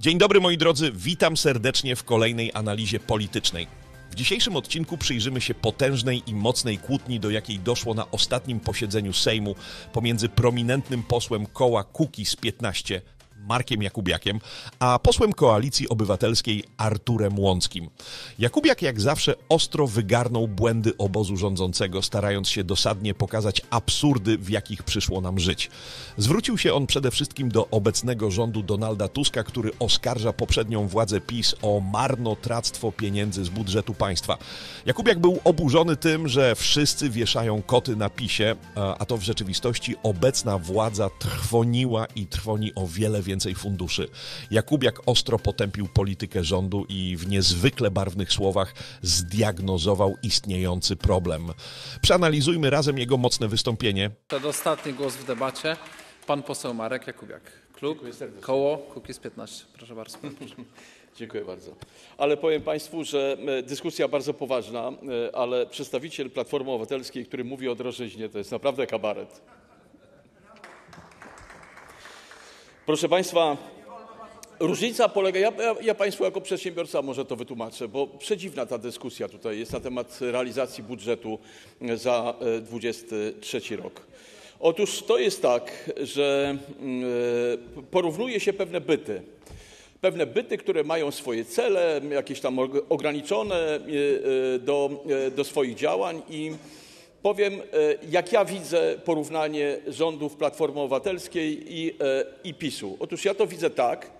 Dzień dobry moi drodzy, witam serdecznie w kolejnej analizie politycznej. W dzisiejszym odcinku przyjrzymy się potężnej i mocnej kłótni, do jakiej doszło na ostatnim posiedzeniu Sejmu pomiędzy prominentnym posłem koła Kukiz 15 Markiem Jakubiakiem, a posłem Koalicji Obywatelskiej Arturem Łąckim. Jakubiak jak zawsze ostro wygarnął błędy obozu rządzącego, starając się dosadnie pokazać absurdy, w jakich przyszło nam żyć. Zwrócił się on przede wszystkim do obecnego rządu Donalda Tuska, który oskarża poprzednią władzę PiS o marnotrawstwo pieniędzy z budżetu państwa. Jakubiak był oburzony tym, że wszyscy wieszają koty na PiSie, a to w rzeczywistości obecna władza trwoniła i trwoni o wiele więcej więcej funduszy. Jakubiak ostro potępił politykę rządu i w niezwykle barwnych słowach zdiagnozował istniejący problem. Przeanalizujmy razem jego mocne wystąpienie. Przedostatni głos w debacie. Pan poseł Marek Jakubiak. Klub, koło, Kukiz 15. Proszę bardzo. Dziękuję bardzo. Ale powiem Państwu, że e, dyskusja bardzo poważna, e, ale przedstawiciel Platformy Obywatelskiej, który mówi o drożyźnie, to jest naprawdę kabaret. Proszę Państwa, różnica polega, ja, ja, Państwu jako przedsiębiorca może to wytłumaczę, bo przedziwna ta dyskusja tutaj jest na temat realizacji budżetu za 2023 e, rok. Otóż to jest tak, że mm, e, porównuje się pewne byty. Pewne byty, które mają swoje cele, jakieś tam ograniczone e, do, do swoich działań i Powiem, e, jak ja widzę porównanie rządów Platformy Obywatelskiej e, i PiSu. Otóż ja to widzę tak,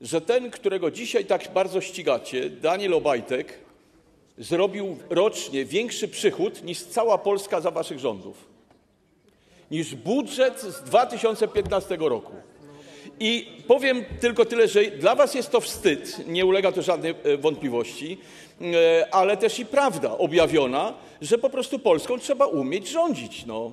że ten, którego dzisiaj tak bardzo ścigacie, Daniel Obajtek, zrobił rocznie większy przychód niż cała Polska za waszych rządów. Niż budżet z 2015 roku. I powiem tylko tyle, że dla was jest to wstyd, nie ulega to żadnej e, wątpliwości, e, ale też i prawda objawiona, że po prostu Polską trzeba umieć rządzić. No.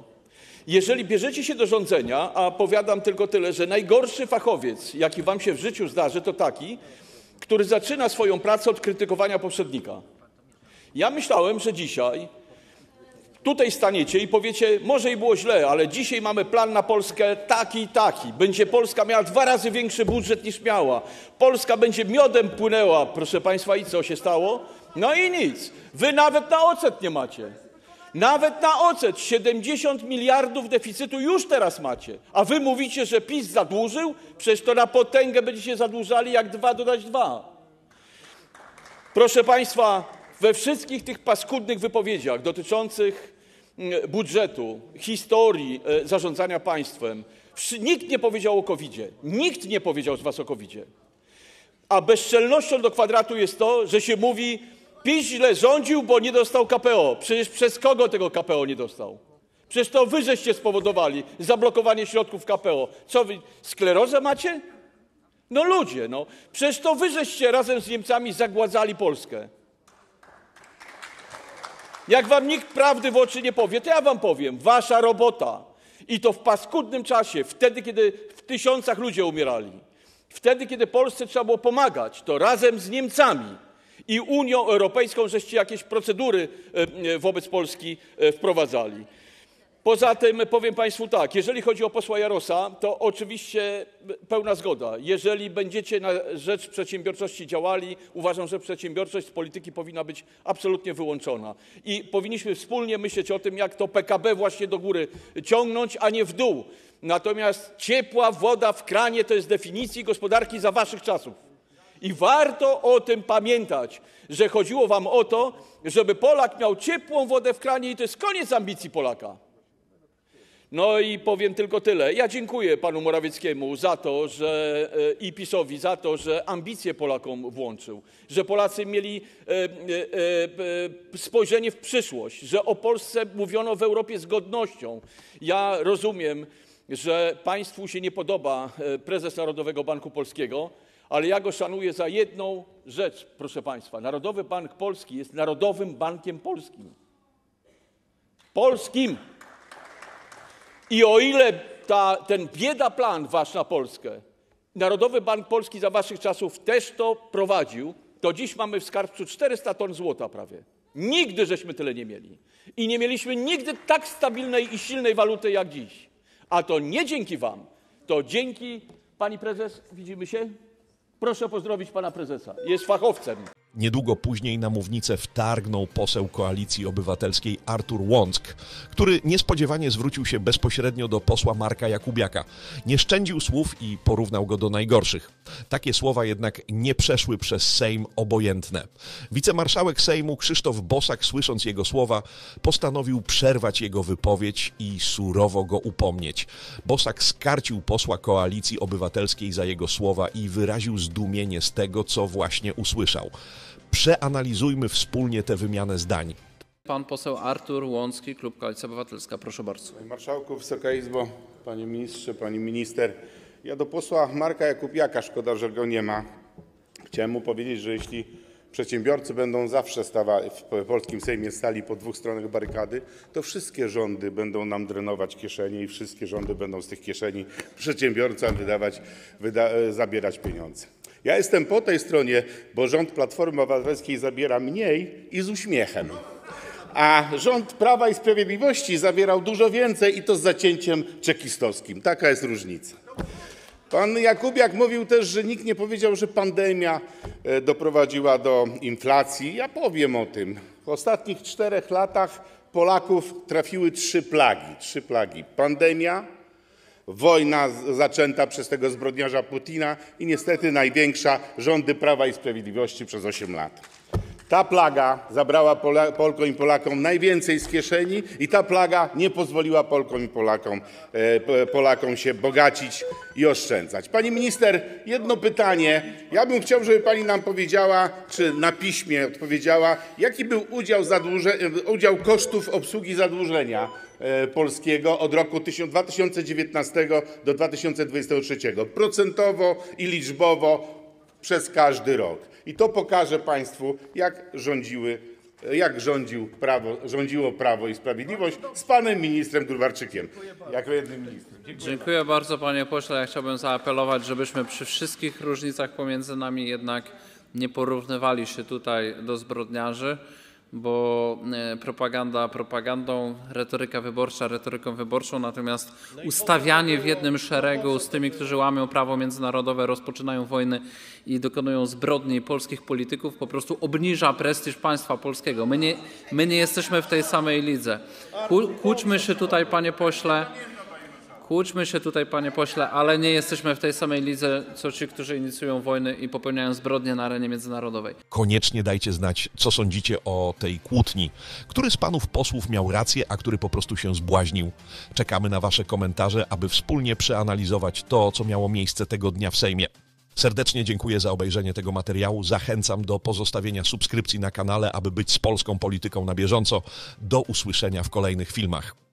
Jeżeli bierzecie się do rządzenia, a powiadam tylko tyle, że najgorszy fachowiec, jaki wam się w życiu zdarzy, to taki, który zaczyna swoją pracę od krytykowania poprzednika. Ja myślałem, że dzisiaj tutaj staniecie i powiecie, może i było źle, ale dzisiaj mamy plan na Polskę taki i taki. Będzie Polska miała dwa razy większy budżet niż miała. Polska będzie miodem płynęła, proszę Państwa, i co się stało? No i nic. Wy nawet na ocet nie macie. Nawet na ocet 70 miliardów deficytu już teraz macie. A wy mówicie, że PiS zadłużył? Przecież to na potęgę będziecie zadłużali jak dwa dodać dwa. Proszę Państwa, we wszystkich tych paskudnych wypowiedziach dotyczących budżetu, historii e, zarządzania państwem, nikt nie powiedział o COVID-zie. Nikt nie powiedział z was o COVID-zie. A bezczelnością do kwadratu jest to, że się mówi, PiS źle rządził, bo nie dostał KPO. Przecież przez kogo tego KPO nie dostał? Przecież to wy żeście spowodowali zablokowanie środków KPO. Co wy, sklerozę macie? No ludzie, no. Przecież to wy żeście razem z Niemcami zagładzali Polskę. Jak wam nikt prawdy w oczy nie powie, to ja wam powiem. Wasza robota. I to w paskudnym czasie, wtedy, kiedy w tysiącach ludzie umierali. Wtedy, kiedy Polsce trzeba było pomagać, to razem z Niemcami i Unią Europejską żeście jakieś procedury e, e, wobec Polski e, wprowadzali. Poza tym powiem Państwu tak, jeżeli chodzi o posła Jarosa, to oczywiście pełna zgoda. Jeżeli będziecie na rzecz przedsiębiorczości działali, uważam, że przedsiębiorczość z polityki powinna być absolutnie wyłączona. I powinniśmy wspólnie myśleć o tym, jak to PKB właśnie do góry ciągnąć, a nie w dół. Natomiast ciepła woda w kranie to jest definicji gospodarki za waszych czasów. I warto o tym pamiętać, że chodziło wam o to, żeby Polak miał ciepłą wodę w kranie i to jest koniec ambicji Polaka. No i powiem tylko tyle. Ja dziękuję panu Morawieckiemu za to, że e, i PiSowi za to, że ambicje Polakom włączył, że Polacy mieli e, e, spojrzenie w przyszłość, że o Polsce mówiono w Europie z godnością. Ja rozumiem, że państwu się nie podoba prezes Narodowego Banku Polskiego, ale ja go szanuję za jedną rzecz, proszę państwa. Narodowy Bank Polski jest Narodowym Bankiem Polskim. Polskim. I o ile ta, ten bieda plan wasz na Polskę, Narodowy Bank Polski za waszych czasów też to prowadził, to dziś mamy w skarbcu 400 ton złota prawie. Nigdy żeśmy tyle nie mieli. I nie mieliśmy nigdy tak stabilnej i silnej waluty jak dziś. A to nie dzięki wam, to dzięki, pani prezes, widzimy się? Proszę pozdrowić pana prezesa. Jest fachowcem. Niedługo później na mównicę wtargnął poseł Koalicji Obywatelskiej Artur Łąck, który niespodziewanie zwrócił się bezpośrednio do posła Marka Jakubiaka. Nie szczędził słów i porównał go do najgorszych. Takie słowa jednak nie przeszły przez Sejm obojętne. Wicemarszałek Sejmu Krzysztof Bosak, słysząc jego słowa, postanowił przerwać jego wypowiedź i surowo go upomnieć. Bosak skarcił posła Koalicji Obywatelskiej za jego słowa i wyraził zdumienie z tego, co właśnie usłyszał. Przeanalizujmy wspólnie tę wymianę zdań. Pan poseł Artur Łącki, Klub Koalicja Obywatelska. Proszę bardzo. Panie Marszałku, Wysoka Izbo, Panie Ministrze, Pani Minister. Ja do posła Marka Jakubiaka, szkoda, że go nie ma. Chciałem mu powiedzieć, że jeśli przedsiębiorcy będą zawsze stawa, w polskim Sejmie stali po dwóch stronach barykady, to wszystkie rządy będą nam drenować kieszenie i wszystkie rządy będą z tych kieszeni przedsiębiorcom wydawać, wyda, zabierać pieniądze. Ja jestem po tej stronie, bo rząd Platformy Obywatelskiej zabiera mniej i z uśmiechem. A rząd Prawa i Sprawiedliwości zabierał dużo więcej i to z zacięciem czekistowskim. Taka jest różnica. Pan Jakubiak mówił też, że nikt nie powiedział, że pandemia e, doprowadziła do inflacji. Ja powiem o tym. W ostatnich czterech latach Polaków trafiły trzy plagi. Trzy plagi. Pandemia, wojna zaczęta przez tego zbrodniarza Putina i niestety największa rządy Prawa i Sprawiedliwości przez 8 lat. Ta plaga zabrała Polkom i Polakom najwięcej z kieszeni i ta plaga nie pozwoliła Polkom i Polakom, e, Polakom się bogacić i oszczędzać. Pani minister, jedno pytanie. Ja bym chciał, żeby pani nam powiedziała, czy na piśmie odpowiedziała, jaki był udział, udział kosztów obsługi zadłużenia e, polskiego od roku 1000 2019 do 2023, procentowo i liczbowo przez każdy rok. I to pokaże Państwu, jak, rządziło Prawo i Sprawiedliwość z panem ministrem Gróbarczykiem. Jako jednym ministrem. Dziękuję bardzo panie pośle. Ja chciałbym zaapelować, żebyśmy przy wszystkich różnicach pomiędzy nami jednak nie porównywali się tutaj do zbrodniarzy, bo e, propaganda propagandą, retoryka wyborcza retoryką wyborczą, natomiast ustawianie w jednym szeregu z tymi, którzy łamią prawo międzynarodowe, rozpoczynają wojny i dokonują zbrodni polskich polityków, po prostu obniża prestiż państwa polskiego. My nie, my nie jesteśmy w tej samej lidze. Kłó- Kłóćmy się tutaj, panie pośle. Kłóćmy się tutaj, panie pośle, ale nie jesteśmy w tej samej lidze, co ci, którzy inicjują wojny i popełniają zbrodnie na arenie międzynarodowej. Koniecznie dajcie znać, co sądzicie o tej kłótni. Który z panów posłów miał rację, a który po prostu się zbłaźnił? Czekamy na wasze komentarze, aby wspólnie przeanalizować to, co miało miejsce tego dnia w Sejmie. Serdecznie dziękuję za obejrzenie tego materiału. Zachęcam do pozostawienia subskrypcji na kanale, aby być z polską polityką na bieżąco. Do usłyszenia w kolejnych filmach.